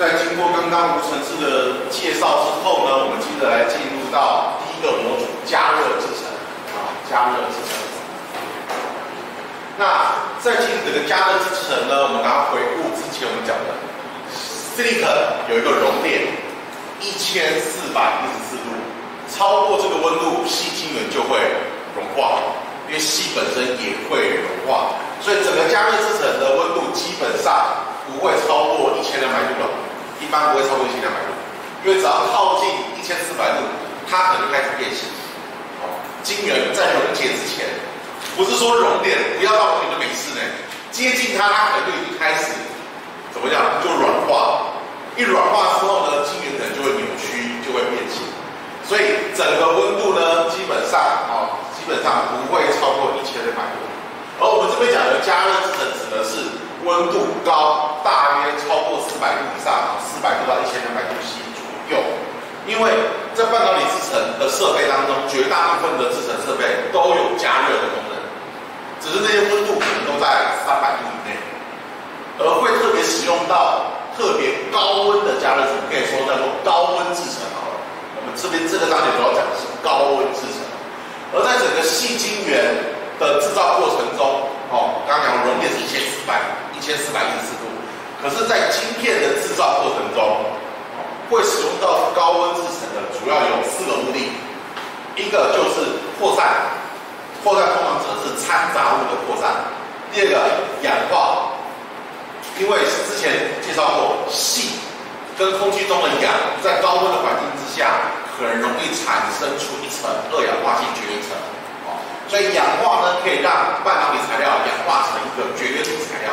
在经过刚刚无尘室的介绍之后呢，我们接着来进入到第一个模组加热制程啊，加热制程。那在进入这个加热制程呢，我们刚刚回顾之前我们讲的，silicon 有一个熔点一千四百一十四度，超过这个温度，细晶圆就会融化，因为锡本身也会融化，所以整个加热制程的温度基本上不会超过一千两百度了。一般不会超过一千两百度，因为只要靠近一千四百度，它可能开始变形。哦，晶圆在溶解之前，不是说熔点不要到熔点就没事呢，接近它，它可能就已经开始怎么样，就软化。一软化之后呢，晶圆可能就会扭曲，就会变形。所以整个温度呢，基本上哦，基本上不会超过一千两百度。而我们这边讲的加热制程指的是。温度高，大约超过四百度以上，四百度到一千两百度 C 左右。因为在半导体制程的设备当中，绝大部分的制程设备都有加热的功能，只是这些温度可能都在三百度以内，而会特别使用到特别高温的加热层，可以说叫做高温制程好了。我们这边这个章节主要讲的是高温制程，而在整个细晶圆的制造过程中，哦，刚刚讲熔点是一千四百。一千四百一十四度，可是，在晶片的制造过程中，会使用到高温制成的，主要有四个目的。一个就是扩散，扩散通常指的是掺杂物的扩散。第二个氧化，因为之前介绍过，细跟空气中的氧在高温的环境之下，很容易产生出一层二氧化氢绝缘层。所以氧化呢，可以让半导体材料氧化成一个绝缘体材料。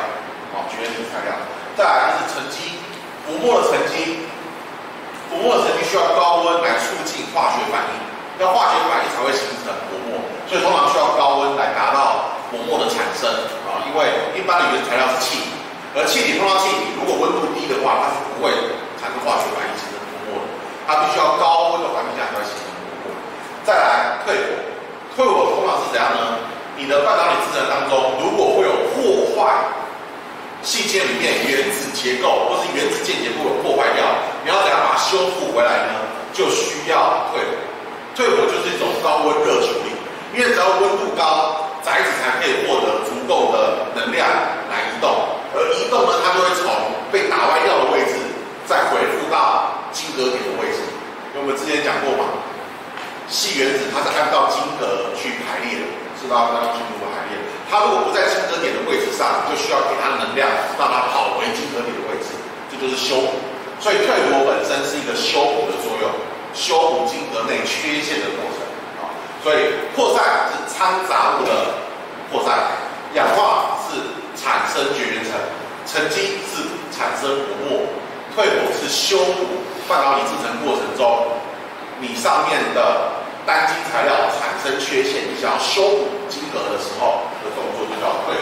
绝缘体材料，再来就是沉积，薄膜的沉积，薄膜的沉积需要高温来促进化学反应，要化学反应才会形成薄膜，所以通常需要高温来达到薄膜的产生啊。因为一般的原材料是气体，而气体碰到气体，如果温度低的话，它是不会产生化学反应形成薄膜的，它必须要高温的环境下才会形成薄膜。再来退火，退火通常是怎样呢？你的半导体制程当中，如果会有破坏。细节里面原子结构或是原子键结构破坏掉，你要怎样把它修复回来呢？就需要退火。退火就是一种高温热处理，因为只要温度高，载子才可以获得足够的能量来移动，而移动呢，它就会从被打歪掉的位置再回复到晶格点的位置。因为我们之前讲过嘛，细原子它是按照晶格去排列的，是吧？按照晶格排列。它如果不在晶格点的位置上，就需要给它能量，让它跑回晶格点的位置，这就是修补。所以退火本身是一个修补的作用，修补晶格内缺陷的过程啊。所以扩散是掺杂物的扩散，氧化是产生绝缘层，沉积是产生薄膜，退火是修补半导体制成过程中你上面的单晶材料产生缺陷，你想要修补晶格的时候。的动作就叫退。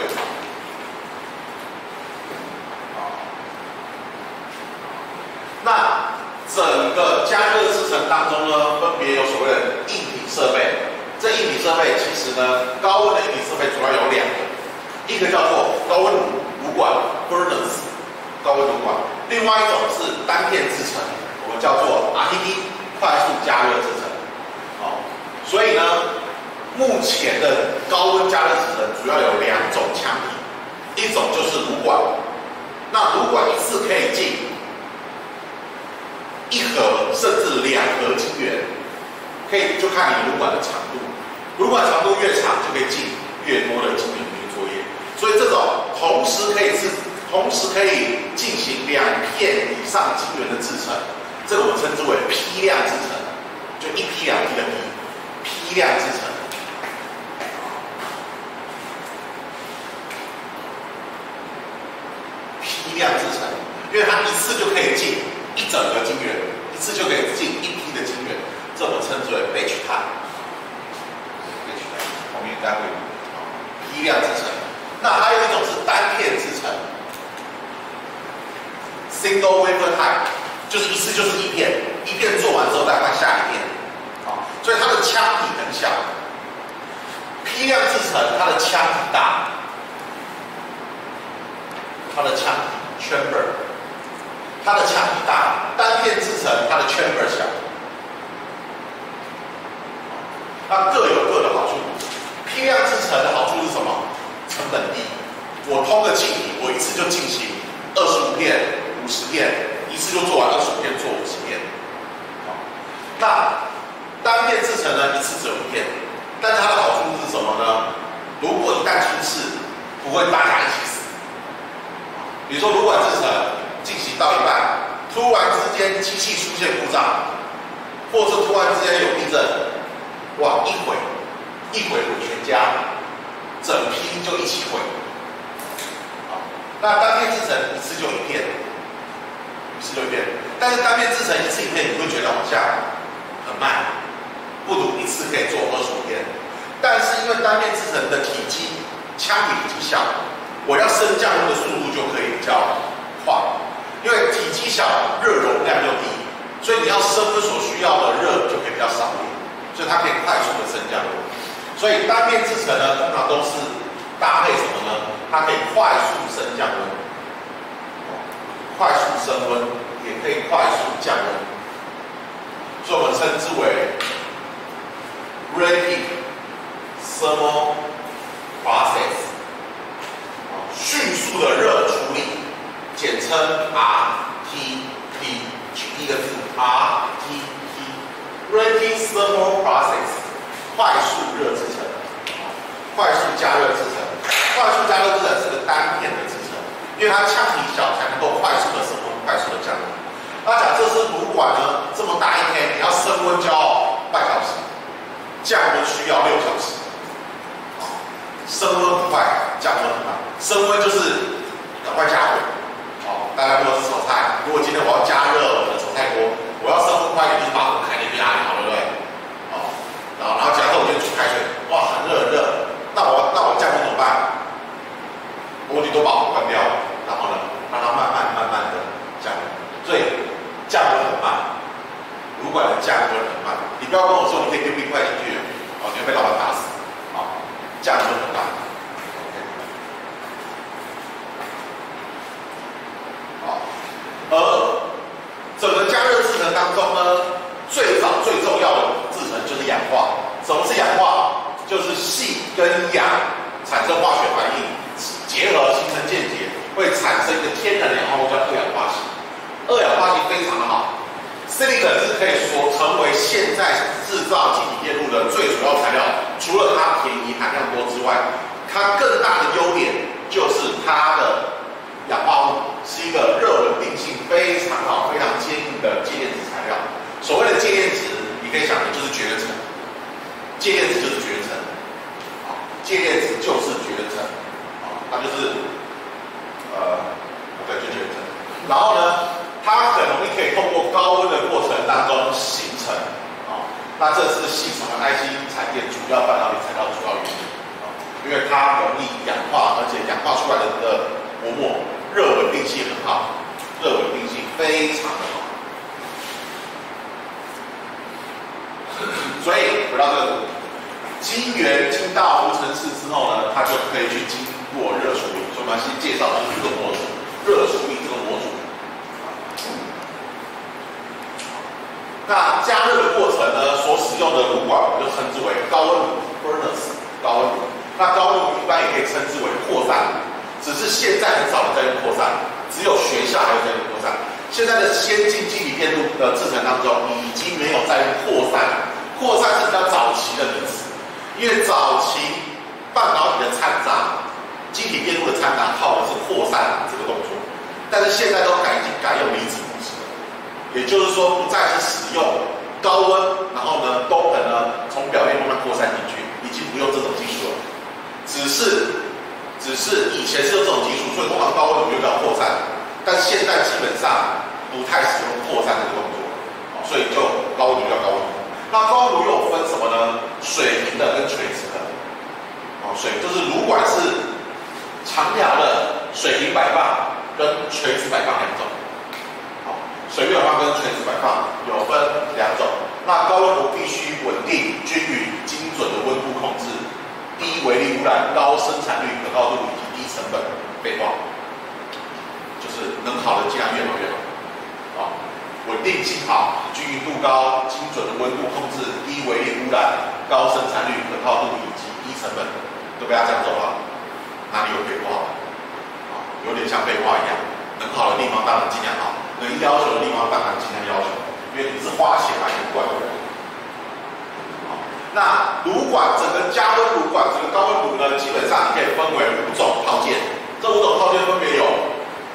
那整个加热制程当中呢，分别有所谓的硬体设备。这硬体设备其实呢，高温的硬体设备主要有两个，一个叫做高温炉管 （furnace），高温炉管；另外一种是单片制程，我们叫做 RTD，快速加热制程。所以呢。目前的高温加热制程主要有两种腔体，一种就是炉管，那炉管一次可以进一盒甚至两盒晶圆，可以就看你炉管的长度，炉管长度越长就可以进越多的晶圆去作业，所以这种同时可以是同时可以进行两片以上晶圆的制程，这个我称之为批量制程，就一批两批的批，批量制程。批量制成，因为它一次就可以进一整个晶圆，一次就可以进一批的晶圆，这我们称之为 batch type。后面待会批量制成。那还有一种是单片制成，single wafer type，就是一次就是一片，一片做完之后再换下一片，所以它的腔体很小。批量制成它的腔体大，它的腔体。chamber，它的腔体大，单片制成它的 chamber 小，它各有各的好处。批量制成的好处是什么？成本低。我通个气，我一次就进行二十五片、五十片，一次就做完二十五片，做五十片。那单片制成呢，一次只有一片，但是它的好处是什么呢？如果一旦出事，不会大家一起死。比如说如果制成进行到一半，突然之间机器出现故障，或者突然之间有地震，哇，一毁。一毁毁全家，整批就一起毁。那单片制成一次就一片，一次就一片。但是单片制成一次一片，你会觉得好像很慢，不如一次可以做二十五片。但是因为单面制成的体积腔体体积小，我要升降温的速度就可以比较快。因为体积小，热容量又低，所以你要升温所需要的热就可以比较少一点，所以它可以快速的升降温。所以单面制成呢，通常都是搭配什么呢？它可以快速升降温，快速升温，也可以快速降温，所以我们称之为 rapid thermal process，迅速的热处理，简称 RTP，举一个字 RTP，rapid thermal process。快速热制成，快速加热制成，快速加热制成是个单片的制成，因为它腔体小，才能够快速的升温，快速的降温。那假设是炉管呢，这么大一天，你要升温就要半小时，降温需要六小时。升温不快，降温很慢。升温就是赶快加火。好，大家如果是炒菜，如果今天我要加热我的炒菜锅，我要升温快一点，就是把火开的比压力好，对不对？然后假设我就煮开水，哇，很热很热，那我那我降温怎么办？我你都把火关掉，然后呢，让它慢慢慢慢的降，所以降温很慢，炉管的降温很慢。你不要跟我说你可以丢冰块进去，哦，你会被老板打死。好，降温很慢。好，而整个加热制程当中呢？最早最重要的制成就是氧化。什么是氧化？就是氦跟氧产生化学反应，结合形成键结，会产生一个天然的氧化物，叫二氧化锡。二氧化锡非常的好，silicon 是可以说成为现在制造晶体电路的最主要材料。除了它便宜、含量多之外，它更大的优点就是它的氧化物是一个热稳定性非常好、非常坚硬的介电子材料。所谓的介电子，你可以想的就是绝缘层，介电子就是绝缘层，啊，介电子就是绝缘层，啊，它就是，呃，对，就绝缘层。然后呢，它很容易可以通过高温的过程当中形成，啊，那这是细长的 IC 产业主要半导体材料主要原因，啊，因为它容易氧化，而且氧化出来的的薄膜热稳定性很好，热稳定性非常的好。所以回到这个，晶圆进到无尘室之后呢，它就可以去经过热处理。我们先介绍就是这个模组，热处理这个模组。那加热的过程呢，所使用的炉管我们就称之为高温炉 （furnace）。高温炉，那高温炉一般也可以称之为扩散炉，只是现在很少人在用扩散，只有学校还有在用扩散。现在的先进晶体电路的制程当中，已经没有在用扩散。扩散是比较早期的名词，因为早期半导体的掺杂、晶体电路的掺杂靠的是扩散这个动作，但是现在都改改用离子，也就是说不再是使用高温，然后呢，都可呢从表面慢慢扩散进去，已经不用这种技术了，只是只是以前是用这种技术，所以通常高温我们就叫扩散，但现在基本上不太使用扩散这个动作，所以就高温就叫高温。那高温炉又分什么呢？水平的跟垂直的。哦，水就是炉管是长条的，水平摆放跟垂直摆放两种。水平摆放跟垂直摆放有分两种。那高温炉必须稳定、均匀、精准的温度控制，低微粒污染、高生产率、可靠度以及低成本。废话，就是能好的尽量越好越好。啊稳定性好，均匀度高，精准的温度控制，低微粒污染，高生产率、可靠度以及低成本，都被他讲走了。哪里有废话？啊，有点像废话一样。能好的地方当然尽量好，能要求的地方当然尽量要求，因为你是花钱买管的。那炉管整个加温炉管，整个高温炉呢，基本上你可以分为五种套件。这五种套件分别有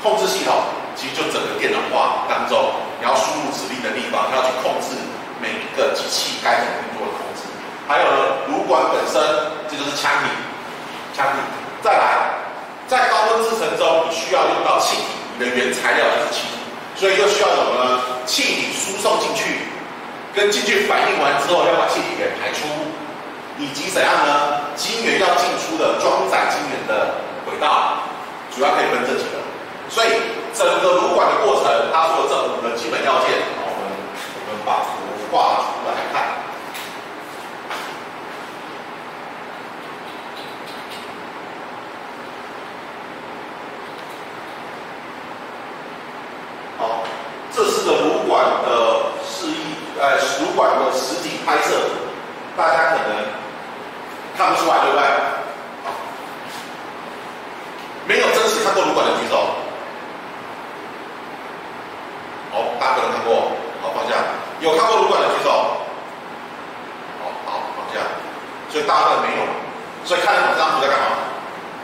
控制系统，其实就整个电脑化当中，你要输入指令的地方，要去控制每一个机器该怎么运作的控制。还有呢，炉管本身，这就是腔体，腔体。再来，在高温制程中，你需要用到气体，你的原材料，所以又需要什么呢？气体输送进去，跟进去反应完之后，要把气体给排出，以及怎样呢？晶圆要进出的装载晶圆的轨道。主要可以分这几个，所以整个炉管的过程，它有这五个基本要件，我们我们把图画出来看。好，这是个炉管的示意，呃，炉管的实景拍摄，大家可能看不出来，对不对？没有真实看过炉管的举手。好，大家可能看过，好放下。有看过炉管的举手。好好放下。所以大家可能没有。所以看这张图在干嘛？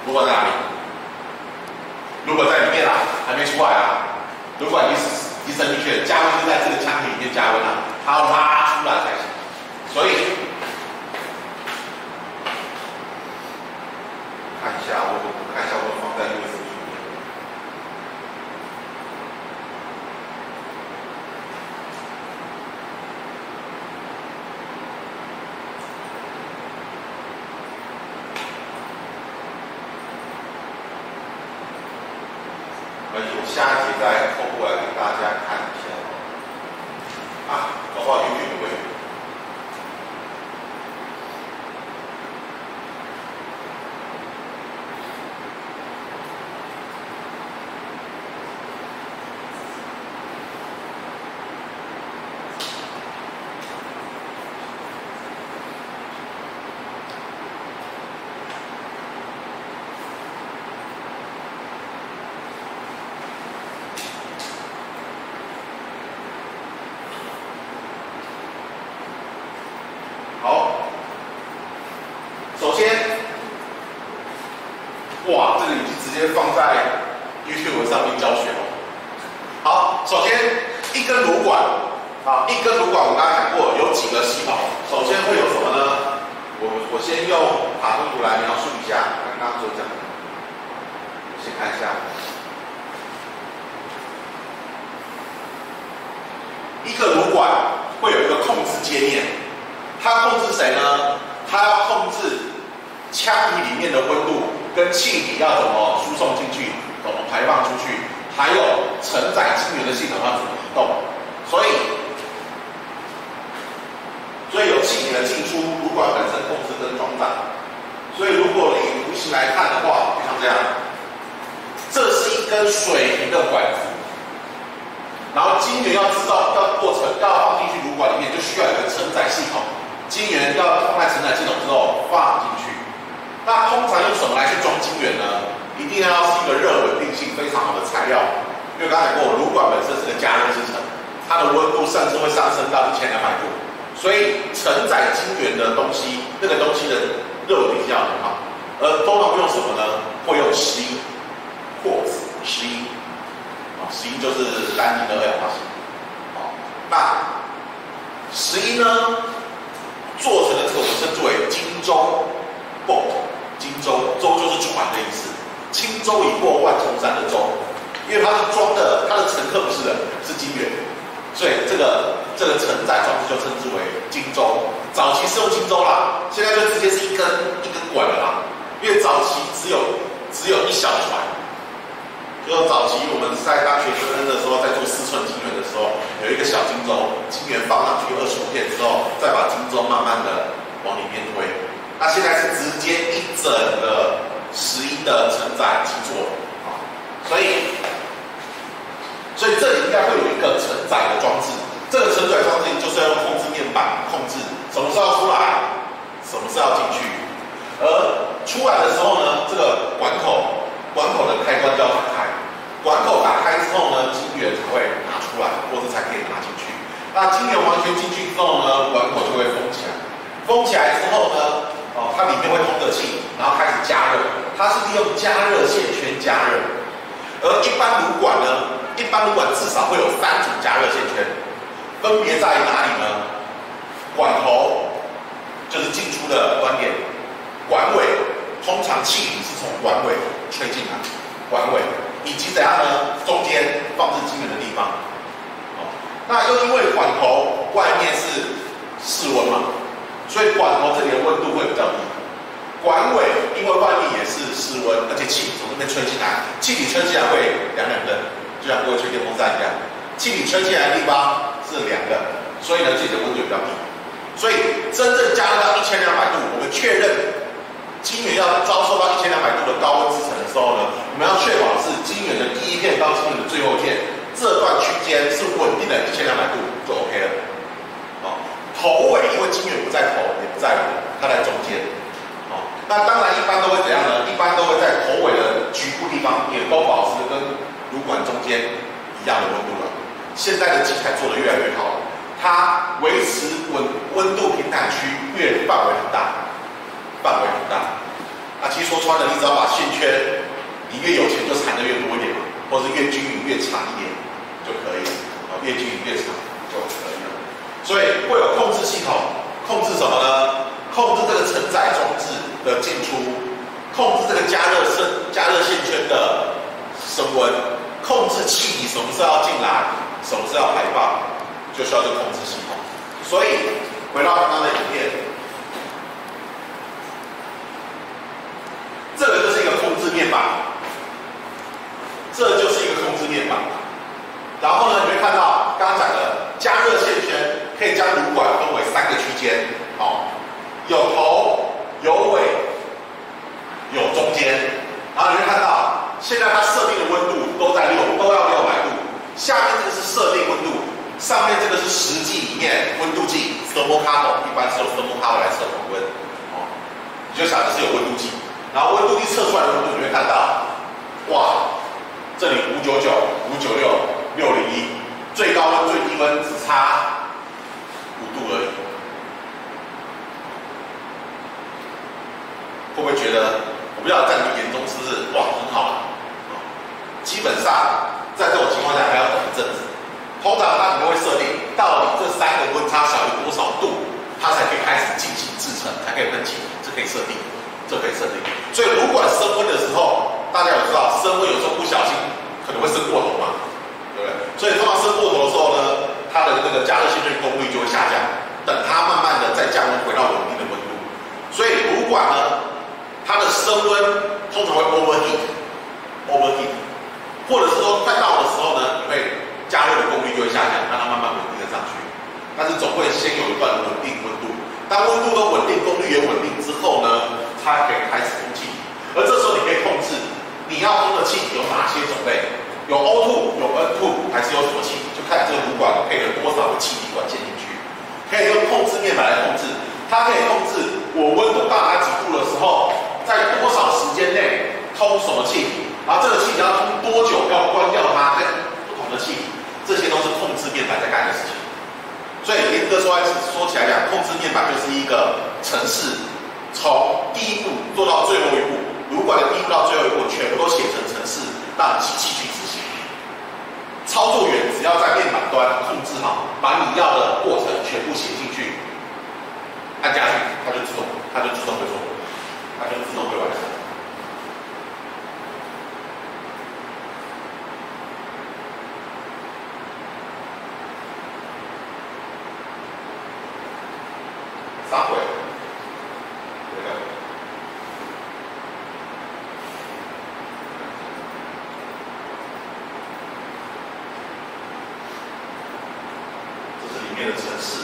炉管在哪里？炉管在里面啊，还没出来啊。炉管已经提升进去，加温就在这个腔体里面加温了，它要拉出来才行。所以看一下，我我看一下我。在 USB 我有下一节再透过来给大家来看的话，就像这样，这是一根水平的管子，然后晶圆要制造要过程要放进去炉管里面，就需要一个承载系统，晶圆要放在承载系统之后放进去。那通常用什么来去装晶圆呢？一定要是一个热稳定性非常好的材料，因为刚才过我炉管本身是个加热制成，它的温度甚至会上升到一千两百度，所以承载晶圆的东西，那个东西的热稳定性要。而东会用什么呢？会用十一，或十一，啊，十一就是单一的二氧化碳好，那十一呢，做成的这个我们称之为金钟，boat，金钟，钟就是船的意思，轻舟已过万重山的舟，因为它是装的，它的乘客不是人，是金元，所以这个这个承载装置就称之为金钟，早期是用金钟啦，现在就直接是一根一根管了啦。因为早期只有只有一小船，就是早期我们在大学生的时候，在做四寸金圆的时候，有一个小金钟，金元放上去二十五片之后，再把金钟慢慢的往里面推。那现在是直接一整个十一的承载基座啊，所以所以这里应该会有一个承载的装置。这个承载装置就是要用控制面板控制什么时候出来，什么时候进去。而出来的时候呢，这个管口管口的开关就要打开。管口打开之后呢，晶圆才会拿出来，或者才可以拿进去。那晶圆完全进去之后呢，管口就会封起来。封起来之后呢，哦，它里面会通着气，然后开始加热。它是利用加热线圈加热。而一般炉管呢，一般炉管至少会有三组加热线圈，分别在哪里呢？管头就是进出的端点，管尾通常气体是从管尾吹进来，管尾。以及怎样呢？中间放置晶圆的地方，哦，那又因为管头外面是室温嘛，所以管头这里的温度会比较低。管尾因为外面也是室温，而且气体从那边吹进来，气体吹进来会凉凉的，就像过去吹电风扇一样，气体吹进来的地方是凉的，所以呢，这里的温度比较低。所以真正加热到一千两百度，我们确认。晶圆要遭受到一千两百度的高温制成的时候呢，我们要确保是晶圆的第一片到晶圆的最后一片这段区间是稳定的一千两百度就 OK 了。好，头尾因为晶圆不在头也不在尾，它在中间。好，那当然一般都会怎样呢？一般都会在头尾的局部地方也都保持跟炉管中间一样的温度了。现在的机台做的越来越好，它维持温温度平坦区越范围很大。范围，其实说穿了，你只要把线圈，你越有钱就缠的越多一点嘛，或者是越均匀越长一点就可以，啊，越均匀越长就可以了。所以会有控制系统，控制什么呢？控制这个承载装置的进出，控制这个加热升加热线圈的升温，控制气体什么时候要进来，什么时候要排放，就需要这个控制系统。所以回到刚刚的影片。这个就是一个控制面板，这就是一个控制面板。然后呢，你会看到刚刚讲的加热线圈，可以将炉管分为三个区间，哦，有头、有尾、有中间。然后你会看到，现在它设定的温度都在六，都要六百度。下面这个是设定温度，上面这个是实际里面温度计，thermocouple，一般是用 thermocouple 来测恒温，哦，你就想的是有温度计。然后温度计测出来的温度，你会看到，哇，这里五九九、五九六、六零一，最高温、最低温只差五度而已。会不会觉得，我不知道在你们眼中是不是哇很好？基本上在这种情况下还要等一阵子。通常它可能会设定到底这三个温差小于多少度，它才可以开始进行制成，才可以喷气，这可以设定。这可以设定，所以如果升温的时候，大家有知道升温有时候不小心可能会升过头嘛，对不对？所以通常升过头的时候呢，它的那个加热线圈功率就会下降，等它慢慢的再降温回到稳定的温度。所以炉管呢，它的升温通常会 overheat，overheat，或者是说快到的时候呢，你会加热的功率就会下降，让它慢慢稳定的上去。但是总会先有一段稳定温度，当温度都稳定，功率也稳定之后呢？它可以开始空气，而这时候你可以控制你要通的气体有哪些种类，有 O2，有 N2，还是有什么气体，就看这个炉管配了多少个气体管线进去，可以用控制面板来控制。它可以控制我温度到达几度的时候，在多少时间内通什么气体，然后这个气体要通多久，要关掉它跟不同的气体，这些都是控制面板在干的事情。所以严格说来说起来讲，控制面板就是一个城市。从第一步做到最后一步，炉管的第一步到最后一步，全部都写成程式，让机器去执行。操作员只要在面板端控制好，把你要的过程全部写进去，按下去，它就自动，它就自动会做，它就自动会完成。城市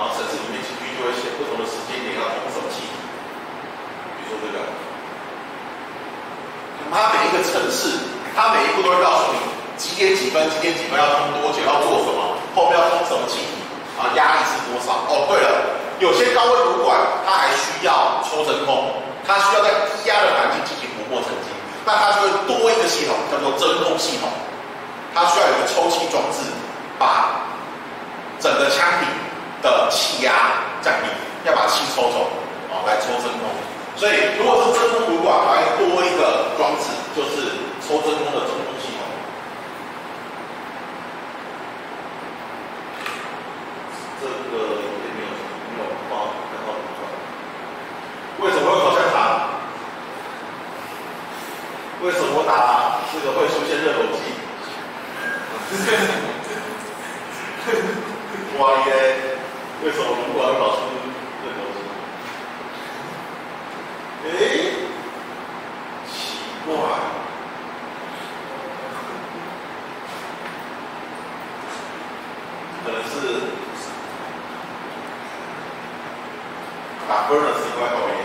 啊城市里面去运作一些不同的时间点要通手机比如说这个。它每一个城市它每一步都会告诉你几点几分几点几分要通多久要做什么后面要通手机啊压力是多少。哦对了有些高温楼管它还需要抽真空它需要在低压的环境进行补破升级那它就会多一个系统叫做真空系统它需要有个抽气装置把整个腔体的气压降低，要把气抽走，啊，来抽真空。所以，如果是真空回管，还要多一个装置，就是抽真空的。打分的四个外国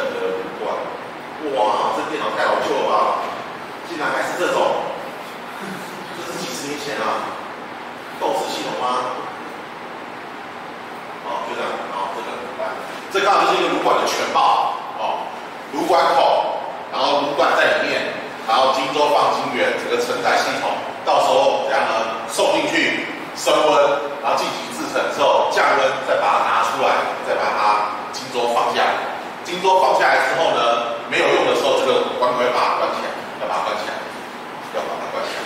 的五官。哇，这电脑太老旧了吧？竟然还是这种，这是几十年前啊，斗士系统吗？哦，就这样，然后这个怎么？这刚好就是一个炉管的全貌哦，炉管口，然后炉管在里面，然后金州放金源，整个承载系统，到时候怎样呢？送进去升温，然后进行制成之后降温，再把它拿出来，再把它金州放下。听说放下来之后呢，没有用的时候，这个关会把它关起来，要把它关起来，要把它关起来。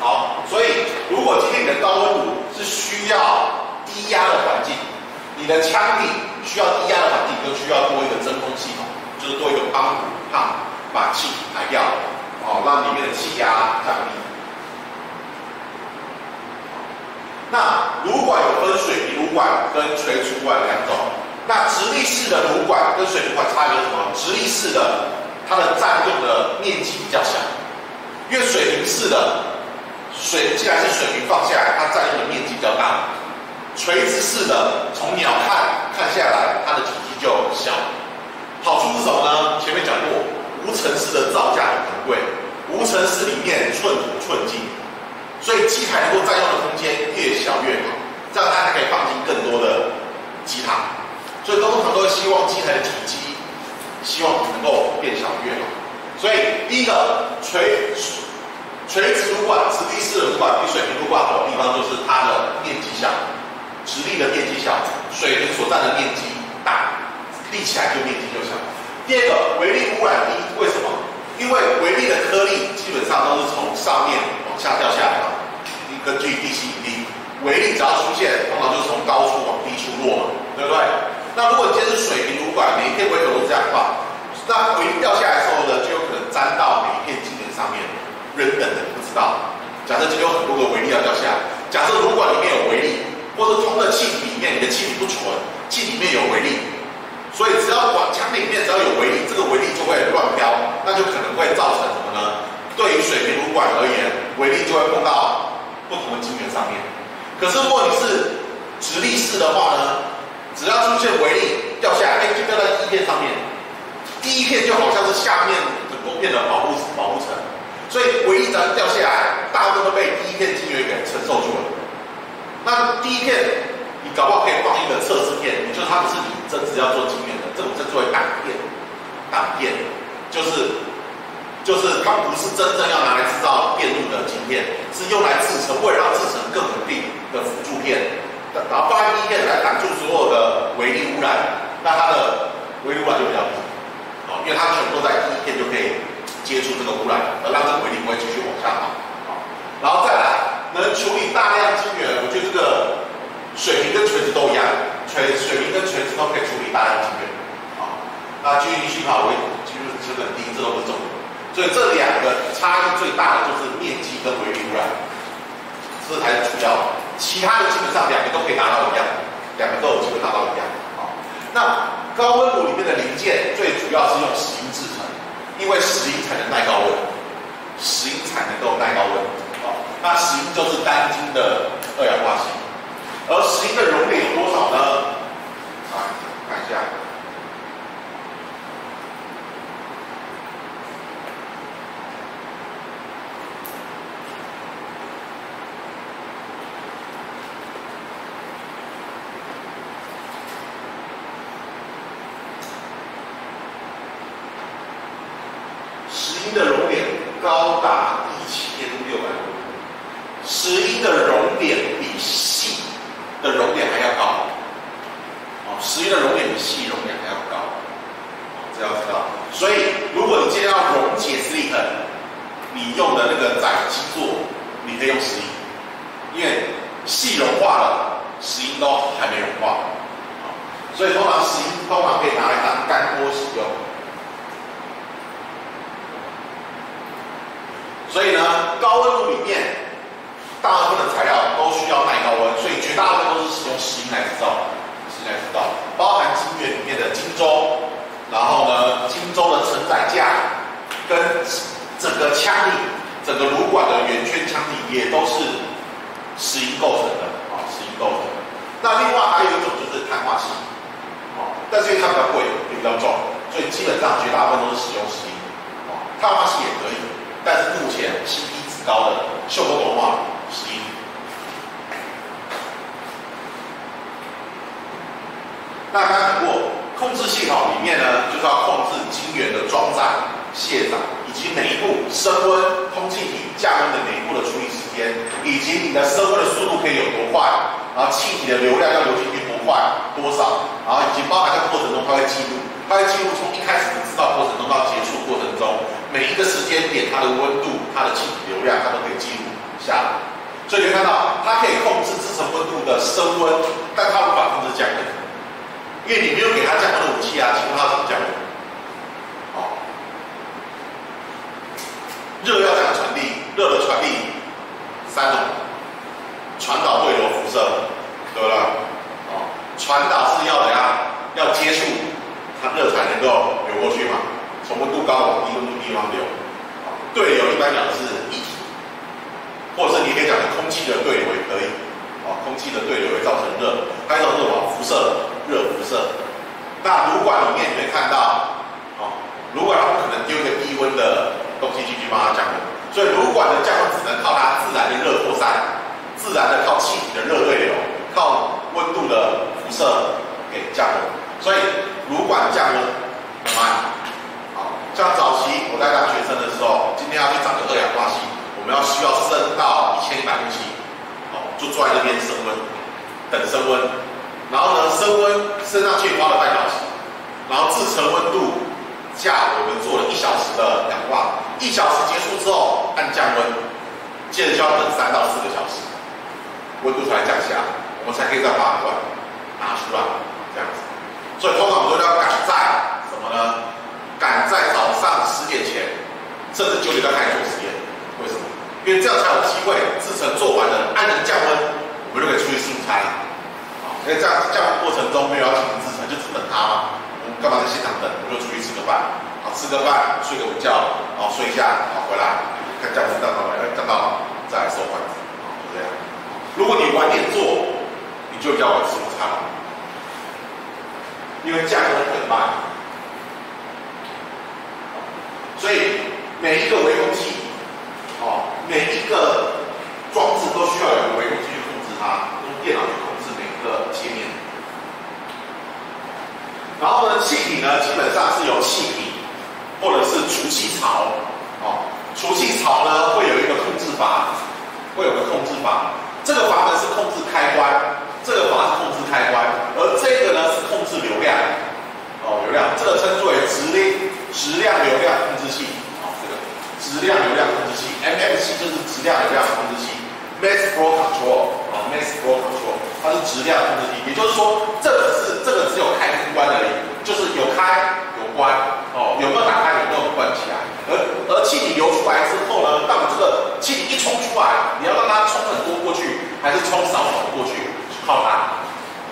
好，所以如果今天你的高温炉是需要低压的环境，你的腔体需要低压的环境，就需要多一个真空系统，就是多一个帮助，哈把气体排掉了。哦，让里面的气压降低。那炉管有分水平炉管跟垂直管两种。那直立式的炉管跟水平管差有什么？直立式的它的占用的面积比较小，因为水平式的水既然是水平放下来，它占用的面积比较大。垂直式的从鸟看看下来，它的体积就小。好处是什么呢？前面讲过。无尘室的造价也很贵无尘室里面寸土寸金。所以机台能够占用的空间越小越好这样大家可以放进更多的吉他所以通常都会希望机台的体积希望能够变小越好。所以第一个垂垂直主管直立式的主管比水平都管好的地方就是它的面积小直立的面积小水平所占的面积大立起来就面积就小。第二个，微粒污染低，为什么？因为微粒的颗粒基本上都是从上面往下掉下来的，你根据地心引力，微粒只要出现，往往就是从高处往低处落嘛，对不对？那如果你今天是水平主管，每一片微球都这样的，那微粒掉下来的时候呢，就有可能粘到每一片晶圆上面，人等的不知道。假设今天有很多个微粒要掉下，假设如果里面有微粒，或者通的气体里面你的气体不纯，气体里面有微粒，所以只要管腔里面只要有微粒，这个微粒就会乱飘，那就可能会造成什么呢？对于水平主管而言，微粒就会碰到不同的晶圆上面。可是如果你是直立式的话呢，只要出现微粒掉下来，哎，就掉在第一片上面，第一片就好像是下面很多片的保护保护层，所以微粒只要掉下来，大部分被第一片晶圆给承受住了。那第一片。搞不好可以放一个测试片，也就是它不是你真实要做晶圆的，这种称之为挡片。挡片就是就是它不是真正要拿来制造电路的晶片，是用来制成为了让制成更稳定的辅助片，然后放在第一片来挡住所有的微粒污染，那它的微粒污染就比较低，啊，因为它全部在第一片就可以接触这个污染，而让这个微粒不会继续往下跑，好，然后再来。能处理大量晶圆，我觉得这个水平跟锤子都一样，锤水平跟锤子都可以处理大量晶圆。啊，那基于信号为基础成本低，这都不重点。所以这两个差异最大的就是面积跟微粒污染，这才是主要的。其他的基本上两个都可以达到一样，两个都有机会达到一样。啊，那高温炉里面的零件最主要是用石英制成，因为石英才能耐高温，石英才能够耐高温。好那石英就是单晶的二氧化锡，而石英的熔点有多少呢？啊，看一下，石英的熔点高达一千六百多。石英的熔的熔点还要高，哦，石英的熔点比细熔点还要高，这要知道。所以，如果你今天要溶解 silicon，你用的那个载基座，你可以用石英，因为细融化了，石英都还没融化，所以通常石英通常可以拿来当干锅使用。所以呢，高温炉里面。大部分的材料都需要耐高温，所以绝大部分都是使用石英来制造，石英来制造，包含晶圆里面的晶周，然后呢，晶周的承载架跟整个腔体、整个炉管的圆圈腔体也都是石英构成的啊，石英构成。那另外还有一种就是碳化锡，啊，但是因为它比较贵，也比较重，所以基本上绝大部分都是使用石英，啊，碳化锡也可以，但是目前 CP 值高的溴铬铜化。石英。那刚刚讲过，控制系统里面呢，就是要控制晶圆的装载、卸载，以及每一步升温、空气体降温的每一步的处理时间，以及你的升温的速度可以有多快，然后气体的流量要流进去多快、多少，然后以及包含在过程中它会记录，它会记录从一开始的制造过程中到结束过程中每一个时间点它的温度、它的气体流量，它都可以记录下来。所以你看到，它可以控制制成温度的升温，但它无法控制降温，因为你没有给它降温的武器啊，请问它怎么降温？好，热要怎样传递？热的传递三种：传导、对流、辐射，对不对？哦，传导是要怎样？要接触，它热才能够流过去嘛，从温度高往低温度地方流。对流一般讲的是液体。或者是你可以讲的空气的对流也可以，啊，空气的对流会造成热，还有热往辐射，热辐射。那炉管里面你会看到，啊，炉管它不可能丢一个低温的东西进去帮它降温，所以炉管的降温只能靠它自然的热扩散，自然的靠气体的热对流，靠温度的辐射给降温。所以炉管降温很慢，好，像早期我在当学生的时候，今天要去找个二氧化锡。我们要需要升到一千一百度 C，哦，就坐在那边升温，等升温，然后呢，升温升上去花了半小时，然后制成温度下我们做了一小时的氧化，一小时结束之后按降温，接着就要等三到四个小时，温度才降下，我们才可以再把管拿出来，这样子。所以通常我们都要赶在什么呢？赶在早上十点前，甚至九点再开始做实验。为什么？因为这样才有机会制成做完了，按能降温，我们就可以出去出差。啊，因为这样降温过程中没有要进行制成，就只等它嘛。我们干嘛在现场等？我就出去吃个饭，啊，吃个饭，睡个午觉，然后睡一下，好回来看降温降到没？哎，蛋到再来收筷子，就这样。如果你晚点做，你就要晚吃午餐，因为价格很慢，所以每一个微控器，哦，每一个装置都需要有个微控器去控制它，用电脑去控制每一个界面。然后呢，基本上是由气体或者是除气槽，哦，除气槽呢会有一个控制阀，会有个控制阀，这个阀门是控制开关，这个阀是控制开关，而这个呢是控制流量，哦，流量，这个称之为质量质量流量控制器，哦，这个质量流量控制器，MFC 就是质量流量控制器，Mass Flow Control，，Mass Flow Control。它是质量控制器，也就是说，这个是这个只有开跟关而已，就是有开有关哦，有没有打开有没有关起来。而而气体流出来之后呢，当你这个气体一冲出来，你要让它冲很多过去，还是冲少少过去，靠它。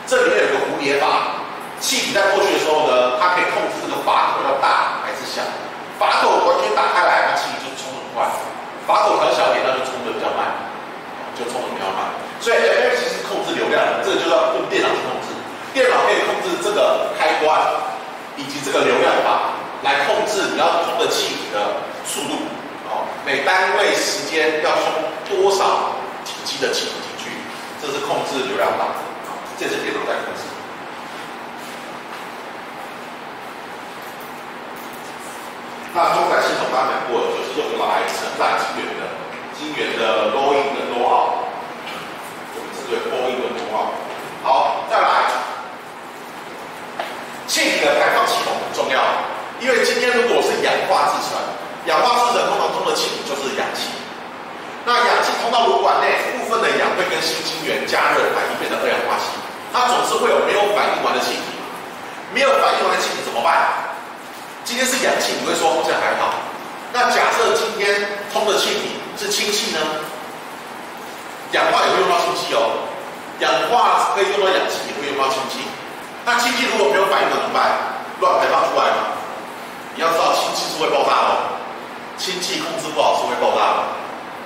这里面有个蝴蝶阀，气体在过去的时候呢，它可以控制这个阀口要大还是小。阀口完全打开来，那气体就冲很快；阀口调小一点，那就冲的比较慢，就冲的比较慢。所以 M F 其实控制流量的，这个就要用电脑去控制。电脑可以控制这个开关以及这个流量阀，来控制你要充的气体的速度。哦，每单位时间要充多少体积的气体进去，这是控制流量阀。这是电脑在控制。那中载系统刚刚讲过，就是用来承载晶圆的，晶圆的 low in 跟 low out。对，波音的通话。好，再来，气体的排放系统很重要，因为今天如果是氧化制成，氧化制成通常通的气体就是氧气。那氧气通到炉管内，部分的氧会跟新晶圆加热反应变成二氧化气，它总是会有没有反应完的气体。没有反应完的气体怎么办？今天是氧气，你会说好像还好。那假设今天通的气体是氢气呢？氧化也会用到氢气哦，氧化可以用到氧气，也会用到氢气。那氢气如果没有反应怎么办？乱排放出来吗？你要知道氢气是会爆炸的，氢气控制不好是会爆炸的。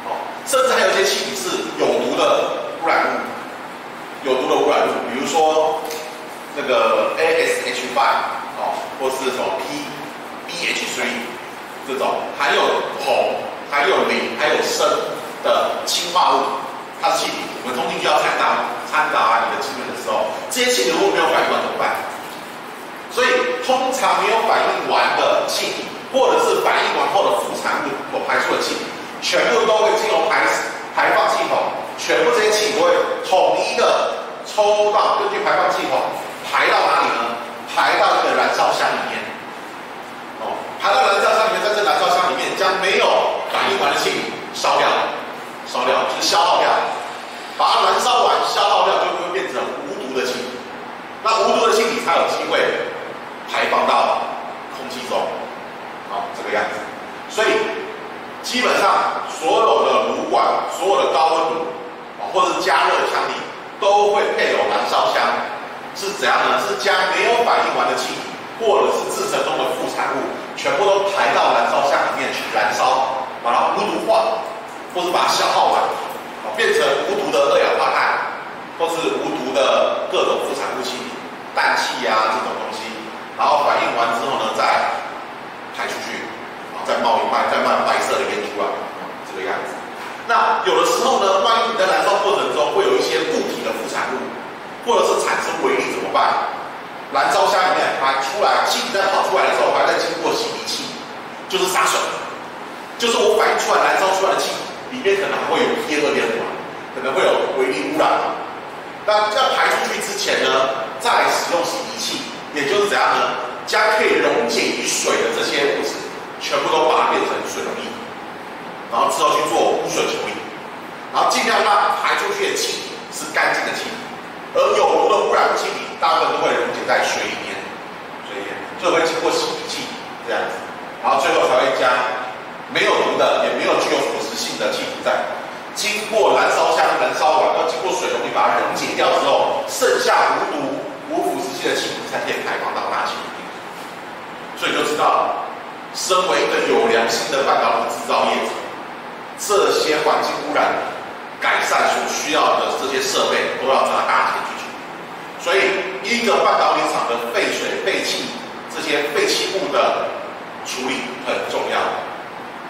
哦，甚至还有一些气体是有毒的污染物，有毒的污染物，比如说那个 ASH5 哦，或是什么 PBH3 这种含有铜、含有磷、还有砷的氢化物。它是气体，我们通进去要掺杂掺杂你的气体的时候，这些气体如果没有反应完怎么办？所以通常没有反应完的气体，或者是反应完后的副产物所排出的气体，全部都会经由排排放系统，全部这些气体都会统一的抽到，根据排放系统排到哪里呢？排到一个燃烧箱里面。哦，排到燃烧箱里面，在这燃烧箱里面将没有反应完的气体烧掉。烧掉就是消耗掉，把它燃烧完，消耗掉就会变成无毒的气体。那无毒的气体才有机会排放到空气中，好，这个样子。所以基本上所有的炉管、所有的高温炉啊或者加热箱里都会配有燃烧箱，是怎样呢？是将没有反应完的气体或者是制成中的副产物，全部都排到燃烧箱里面去燃烧，把它无毒化。或是把它消耗完，变成无毒的二氧化碳，或是无毒的各种副产物气体、氮气啊这种东西，然后反应完之后呢，再排出去，啊再冒一块，再冒白色的烟出来，这个样子。那有的时候呢，万一你在燃烧过程中会有一些固体的副产物，或者是产生微粒怎么办？燃烧箱里面排出来气体在跑出来的时候，还在经过洗涤器，就是洒水，就是我反应出来燃烧出来的气体。里面可能会有 P 二点五，可能会有微粒污染。那在排出去之前呢，在使用洗涤器，也就是怎样呢？将可以溶解于水的这些物质，全部都把它变成水溶液，然后之后去做污水处理，然后尽量让排出去的气体是干净的气体，而有毒的污染气体大部分都会溶解在水里面，水里面就会经过洗涤器这样子，然后最后才会将。没有毒的，也没有具有腐蚀性的气体在经过燃烧箱燃烧完，要经过水溶液把它溶解掉之后，剩下无毒、无腐蚀性的气体才可以排放到大气里面。所以就知道，身为一个有良心的半导体制造业者，这些环境污染改善所需要的这些设备都要砸大钱去处理。所以，一个半导体厂的废水、废气这些废弃物的处理很重要，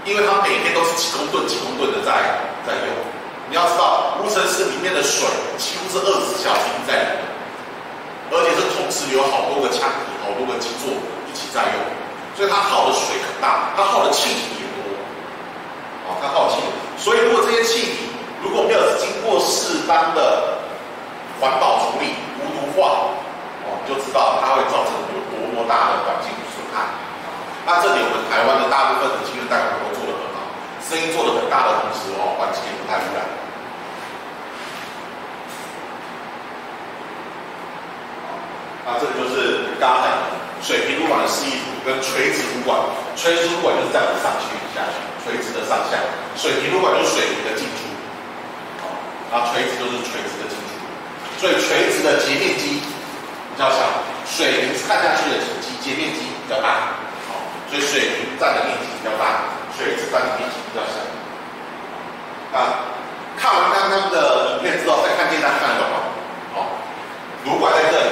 因为它每天都是几公吨、几公吨的在在用。你要知道，无尘室里面的水几乎是二十小时在里面，而且是同时有好多个腔体、好多个基座一起在用，所以它耗的水很大，它耗的气体也多，啊，它耗气。所以如果这些气体如果没有经过适当的环保处理、无毒化，哦，你就知道它会造成有多么大的环境损害。那这里我们台湾的大部分的清源代管都做得很好，生意做得很大的同时，哦，环境也不太污染。那这个就是刚才水平撸管的示意图跟垂直撸管，垂直撸管就是这样子上去下去，垂直的上下；水平撸管就是水平的进出，好，然后垂直就是垂直的进出。所以垂直的截面积比较小，水平看下去的截截面积比较大，好，所以水平占的面积比较大，垂直占的面积比较小。啊，看完刚刚的影片之后，再看这张看得懂吗？好，撸管在这里。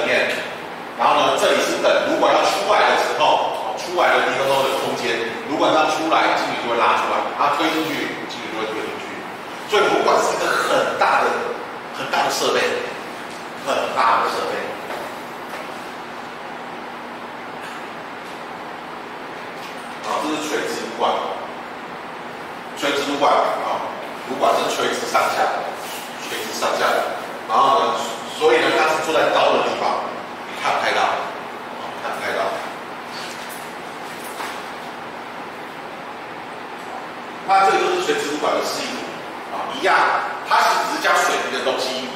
然后呢，这里是等如果要出来的时候，出来的低沟的空间，如果要出来，经理就会拉出来，它推进去，经理就会推进去。所以炉管是一个很大的、很大的设备，很大的设备。然后，这是垂直管，垂直管啊，炉管是垂直上下，垂直上下的。然后呢，所以呢，它是坐在高的地方。看不开到，看不开到。那这个就是垂直主管的示意图啊，一样，它是只是将水平的东西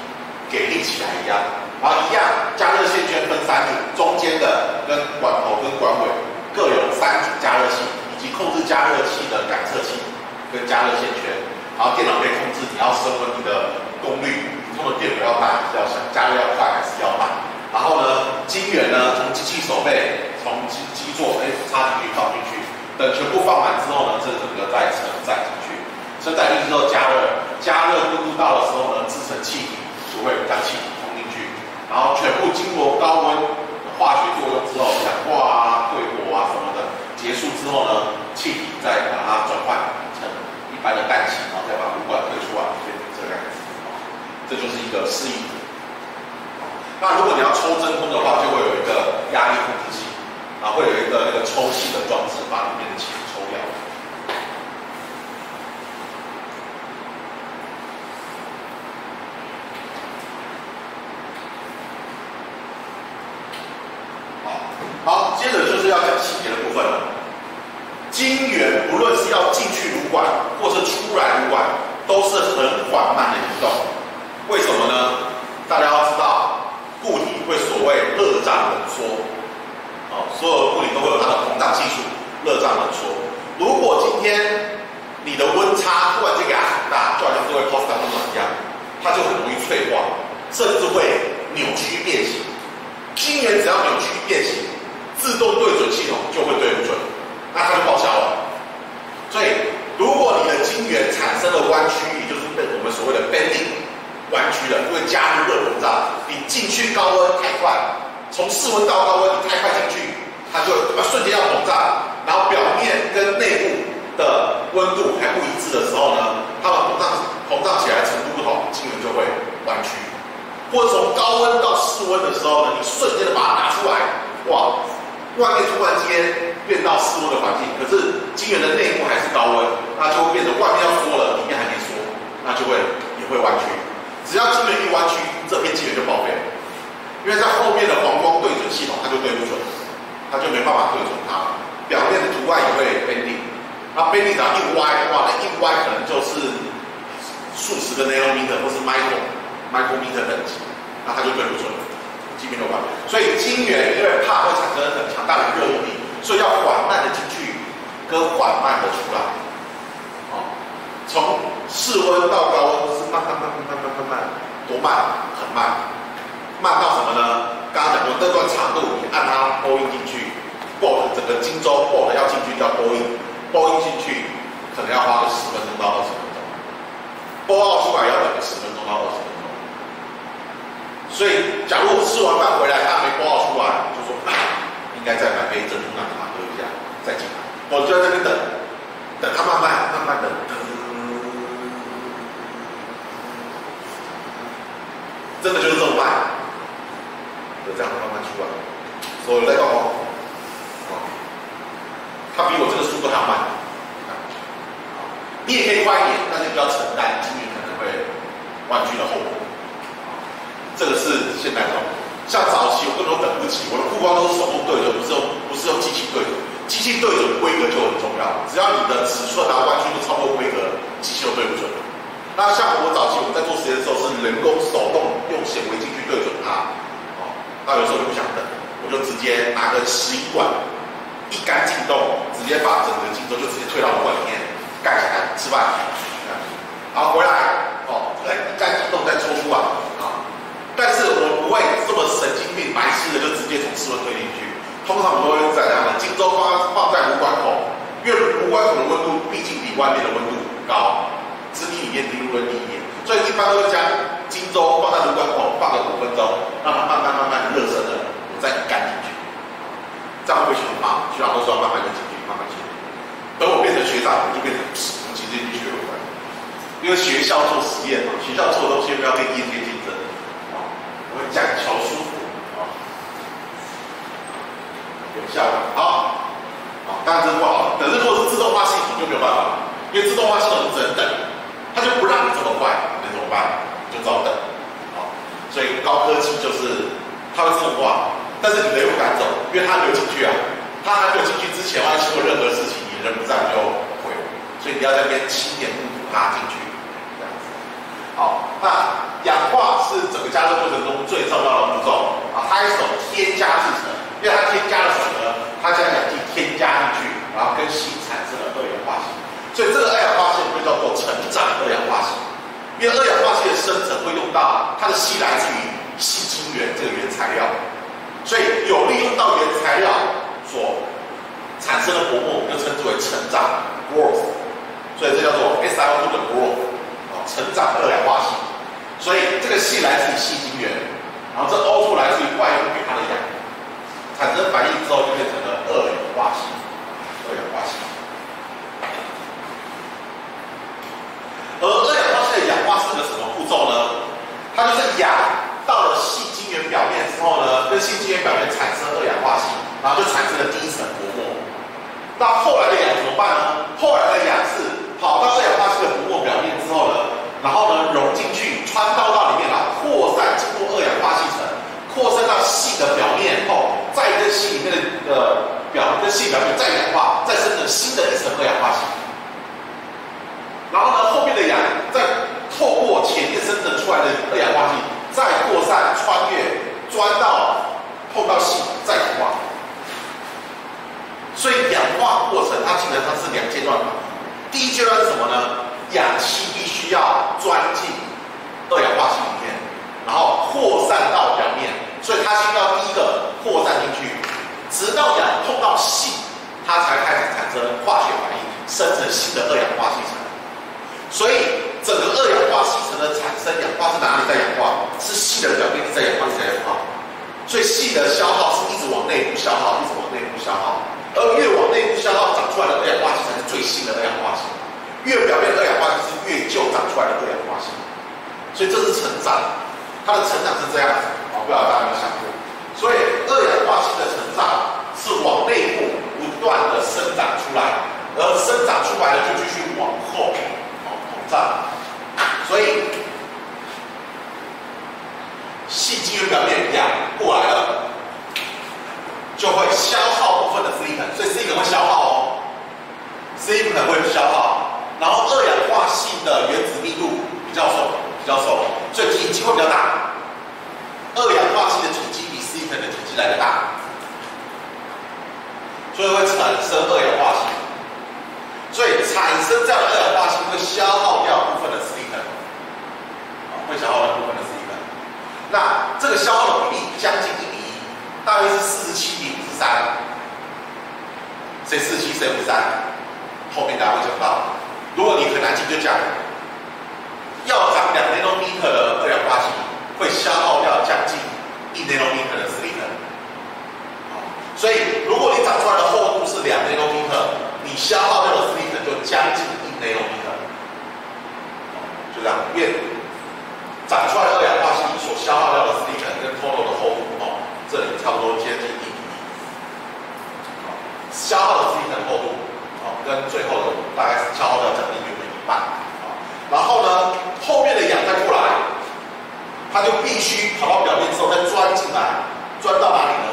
给立起来一样，然后一样，加热线圈分三组，中间的跟管头跟管尾各有三组加热器，以及控制加热器的感测器跟加热线圈，然后电脑可以控制你要升温你的功率，你用的电流要大还是要小，加热要快还是要慢。然后呢，晶圆呢，从机器手背，从机机座，哎，插进去，放进去，等全部放满之后呢，这整个再承载进去，承载进去之后加热，加热温度到的时候呢，制成气体，就会将气体冲进去，然后全部经过高温化学作用之后，氧化啊、退火啊什么的结束之后呢，气体再把它转换成一般的氮气，然后再把炉管推出来，变成这样子，这就是一个示意图。那如果你要抽真空的话，就会有一个压力控制器，啊，会有一个那个抽气的装置，把里面的气抽掉。好，接着就是要讲细节的部分了。晶圆不论是要进去炉管，或是出来炉管，都是很缓慢的移动。为什么呢？会所谓热胀冷缩，哦，所有固体都会有它的膨胀系数，热胀冷缩。如果今天你的温差突然间给它很大，就好像这位 p o s t 温暖一样，它就很容易脆化，甚至会扭曲变形。晶圆只要扭曲变形，自动对准系统就会对不准，那它就报销了。所以，如果你的晶圆产生了弯曲，也就是我们所谓的 bending。弯曲了，因为加入热膨胀，你进去高温太快，从室温到高温你太快进去，它就瞬间要膨胀，然后表面跟内部的温度还不一致的时候呢，它的膨胀膨胀起来程度不同，晶圆就会弯曲。或者从高温到室温的时候呢，你瞬间的把它拿出来，哇，外面突然间变到室温的环境，可是晶圆的内部还是高温，那就会变成外面要缩了，里面还没缩，那就会也会弯曲。只要晶圆一弯曲，这片晶圆就报废了，因为在后面的黄光对准系统，它就对不准，它就没办法对准它。表面的图案也会偏离那 bendy 咱一歪的话，那一歪可能就是数十个 nanometer 或是 micro micrometer 等级，那它就对不准，晶片就坏。所以晶圆因为怕会产生很强大的热应力，所以要缓慢的进去，跟缓慢的出来。从室温到高温是慢慢慢慢慢慢慢慢，多慢？很慢，慢到什么呢？刚刚讲过这段长度，你按它勾印进去，过了整个荆州过了要进去叫 bolt，bolt 进去可能要花个十分钟到二十分钟，bolt 出来要等个十分钟到二十分钟。所以，假如我吃完饭回来，他没 bolt 出来，就说应该再买杯珍珠奶茶喝一下，再进来，我就在这边等，等他慢慢慢慢的等，真的就是这么慢，就这样慢慢出来，所以在搞。哦，他比我这个速度还要慢，你也可以快一点，但是不要承担今年可能会弯曲的后果。这个是现代种，像早期我根本都等不及，我的曝光都是手动对的，不是用不是用机器对的，机器对的规格就很重要，只要你的尺寸啊弯曲都超过规格，机器都对不准。那像我早期我们在做实验的时候是人工手动用显微镜去对准它，哦，那有时候就不想等，我就直接拿个吸管一杆进动，直接把整个镜头就直接推到碗里面盖起来吃饭，然后回来哦，来一杆进动再抽出来。但是我不会这么神经病、白痴的就直接从室温推进去。通常我们都会在它的荆州放放在炉关口，因为炉关口的温度毕竟比外面的温度高，质地里面低温低一点，所以一般都会将荆州放在炉关口放个五分钟，让它慢慢慢慢热身了，我再干进去。这样会不会学吗？学长都说要慢慢的进去，慢慢进去。等我变成学长，我就变成直接进去学了。因为学校做实验嘛，学校做的东西不要跟业界竞争。我会讲求舒服啊，有效的好，啊，当然这是不好。可是如果是自动化系统就没有办法，因为自动化系统只能等，他就不让你这么快，那怎么办？就照等，好。所以高科技就是它会自动化，但是你雷不敢走，因为它没有进去啊。它还没有进去之前，万一出了任何事情，你人不在就毁。所以你要在那边轻点目睹他进去。这样子好，那氧化是整个加热过程中最重要的步骤啊。它一种添加制成，因为它添加了什么呢？它将氧气添加进去，然后跟氢产生了二氧化氢，所以这个二氧化氢会叫做成长二氧化氢。因为二氧化氢的生成会用到它的硒来自于硒晶圆这个原材料，所以有利用到原材料所产生的薄膜，就称之为成长 growth，所以这叫做 SiO 的 growth。成长二氧化硒，所以这个硒来自于硒晶圆，然后这 O2 来自于外部给它的氧，产生反应之后就变成了二氧化硒。二氧化硒，而二氧化硒的氧化是个什么步骤呢？它就是氧到了细晶圆表面之后呢，跟细晶圆表面产生二氧化锌，然后就产生了第一层薄膜。那后来的氧怎么办呢？后来的氧是跑到二氧化锌的薄膜表面之后呢？然后呢，融进去，穿到到里面，然后扩散，经过二氧化硒层，扩散到细的表面后，再跟细里面的表跟细表面再氧化，再生成新的一层二氧化锌。然后呢，后面的氧再透过前面生成出来的二氧化硒，再扩散，穿越，钻到碰到硒，再氧化。所以氧化过程它基本上是两阶段。第一阶段是什么呢？氧气必须要钻进二氧化硒里面，然后扩散到表面，所以它需要第一个扩散进去，直到氧碰到硒，它才开始产生化学反应，生成新的二氧化硒层。所以整个二氧化硒层的产生，氧化是哪里在氧化？是硒的表面在氧化，在氧化。所以硒的消耗是一直往内部消耗，一直往内部消耗，而越往内部消耗，长出来的二氧化硒才是最新的二氧化硒。越表面二氧化硒是越旧长出来的二氧化硒，所以这是成长，它的成长是这样子，啊，不知道大家有没有想过？所以二氧化硒的成长是往内部不断的生长出来，而生长出来的就继续往后，啊，所以细晶的表面氧过来了，就会消耗部分的 C 层所以 C 层会消耗哦，C 层会消耗。然后二氧化硒的原子密度比较瘦，比较瘦，所以体积会比较大。二氧化硒的体积比 C 粉的体积来的大，所以会产生二氧化硒。所以产生这样的二氧化硒会消耗掉部分的 C 粉，啊，会消耗掉部分的 C 粉。那这个消耗的比例将近一比一，大约是四十七比五十三。谁四十七谁五十三，后面大家会讲到。如果你很难记，就讲要长两 nanometer 的二氧化锡，会消耗掉将近一 nanometer 的石英粉。所以如果你长出来的厚度是两 nanometer，你消耗将近一 nanometer。就这样，越长出来的二氧化锡所消耗掉的 silicon 跟 total 的厚度哦，这里差不多接近一比一。消耗的 silicon 厚度。哦跟最后的大概是消耗掉将近约为一半啊，然后呢，后面的氧再过来，它就必须跑到表面之后再钻进来，钻到哪里呢？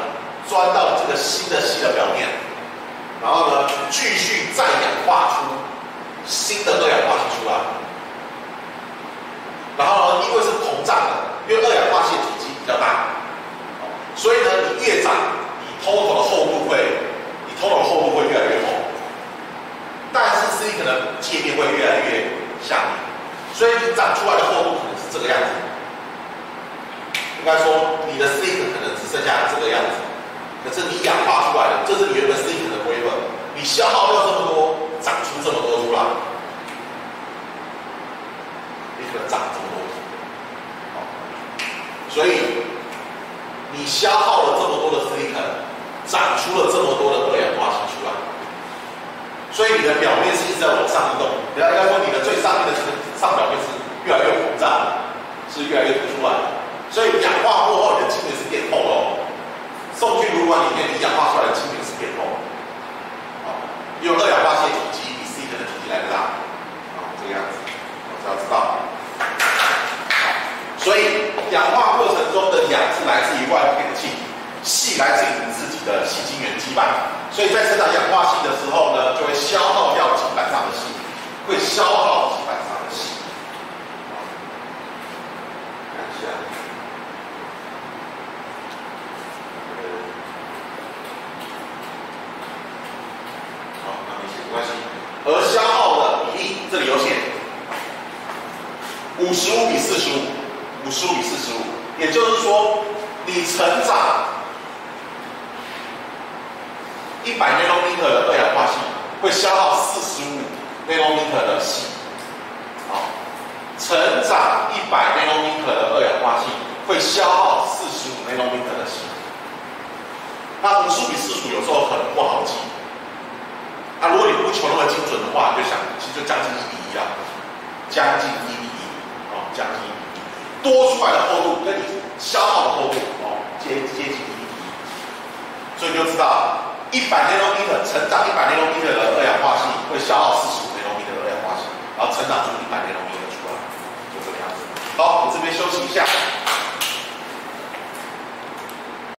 钻到这个新的锡的表面，然后呢，继续再氧化出新的二氧化锡出来，然后呢，因为是膨胀的，因为二氧化锡体积比较大，所以呢，你越长，你 total 的厚度会，你 total 的厚度会越来越厚。但是 C 可能界面会越来越下面，所以你长出来的厚度可能是这个样子。应该说你的 C 可能只剩下这个样子，可是你氧化出来的，这是你原本 C 的规本，你消耗掉这么多，长出这么多出来，你可能长这么多。所以你消耗了这么多的 C 长出了这么多的二氧化碳出来。所以你的表面是一直在往上移动，你要应该说你的最上面的这个上表面是越来越膨胀，是越来越凸出来。所以氧化过后，你的晶圆是变厚喽。里面，你氧化出来的晶圆是变厚。好，因为二氧化锡体积比 C 的体积来的大。这个样子，只要知道。所以氧化过程中的氧是来自于外部的气体，气来自于你自己的细晶圆基板。所以在生产氧化锡的时候呢，就会消耗掉基板上的锡，会消耗基板上的锡。看一下，好，那没写没关系。而消耗的比例这里有写，五十五比四十五，五十五比四十五，也就是说，你成长。一百 nanometer 的二氧化锡会消耗四十五 nanometer 的锡，好，成长一百 nanometer 的二氧化锡会消耗四十五 nanometer 的锡。那五十五比四十五有时候很不好记，那如果你不求那么精准的话，就想其实就将近一比一啊，将近一比降低多出来的厚度跟你消耗的厚度哦，接接近一比一，所以你就知道一百年方米的成长一百立方米的二氧化碳会消耗四十五立方米的二氧化碳，然后成长出一百年方米的出来，就这个样子。好，我这边休息一下。